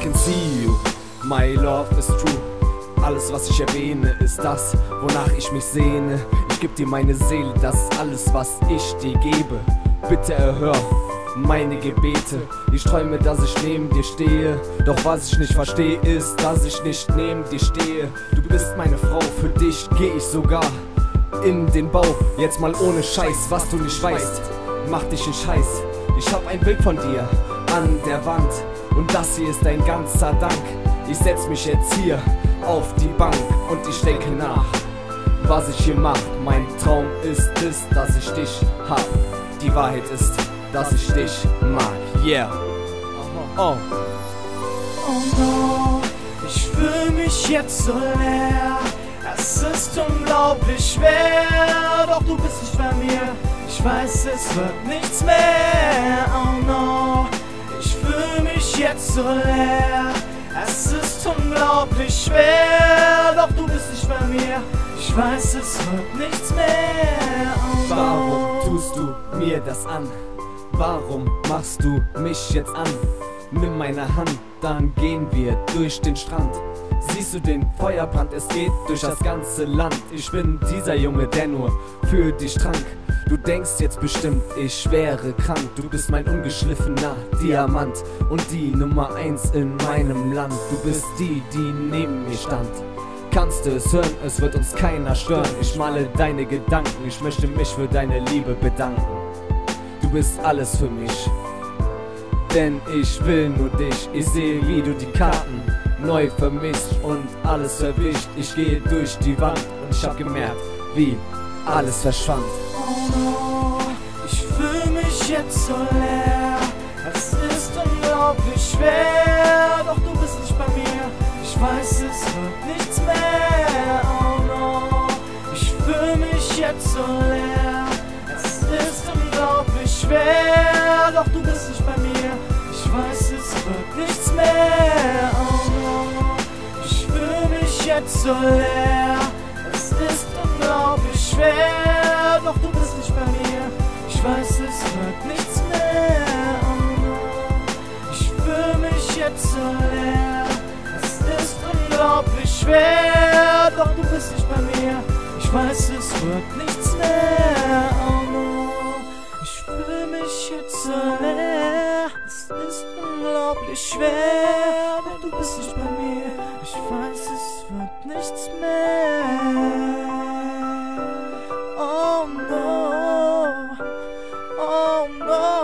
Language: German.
can see you. My love is true. Alles, was ich erwähne, ist das, wonach ich mich sehne. Ich geb dir meine Seele, das ist alles, was ich dir gebe. Bitte erhör meine Gebete. Ich träume, dass ich neben dir stehe. Doch was ich nicht verstehe, ist, dass ich nicht neben dir stehe. Du bist meine Frau, für dich geh ich sogar in den Bau. Jetzt mal ohne Scheiß, was du nicht weißt, mach dich in Scheiß. Ich hab ein Bild von dir an der Wand und das hier ist dein ganzer Dank. Ich setz mich jetzt hier auf die Bank und ich denke nach, was ich hier mach. Mein Traum ist es, dass ich dich hab. Die Wahrheit ist, dass ich dich mag. Yeah. Oh. Oh no, ich fühl mich jetzt so leer. Es ist unglaublich schwer, doch du bist nicht bei mir. Ich weiß, es wird nichts mehr. Oh jetzt so leer. Es ist unglaublich schwer, doch du bist nicht bei mir. Ich weiß, es wird nichts mehr. Oh. Warum tust du mir das an? Warum machst du mich jetzt an? Nimm meine Hand, dann gehen wir durch den Strand. Siehst du den Feuerbrand, es geht durch das ganze Land. Ich bin dieser Junge, der nur für dich trank. Du denkst jetzt bestimmt, ich wäre krank. Du bist mein ungeschliffener Diamant und die Nummer eins in meinem Land. Du bist die, die neben mir stand. Kannst du es hören, es wird uns keiner stören. Ich male deine Gedanken, ich möchte mich für deine Liebe bedanken. Du bist alles für mich, denn ich will nur dich. Ich sehe, wie du die Karten neu vermisst und alles verwischt. Ich gehe durch die Wand und ich hab gemerkt, wie alles verschwand. No, ich fühl mich jetzt so leer. Es ist unglaublich schwer, doch du bist nicht bei mir. Ich weiß, es wird nichts mehr. Oh no, ich fühl mich jetzt so leer. Es ist unglaublich schwer, doch du bist nicht bei mir. Ich weiß, es wird nichts mehr. Oh no, ich fühl mich jetzt so leer. Es ist unglaublich schwer, doch du bist. Ich weiß, es wird nichts mehr. Ich fühl mich jetzt so leer. Es ist unglaublich schwer, doch du bist nicht bei mir. Ich weiß, es wird nichts mehr. Ich fühl mich jetzt so leer. Es ist unglaublich schwer, doch du bist nicht bei mir. Ich weiß, es wird nichts mehr. no.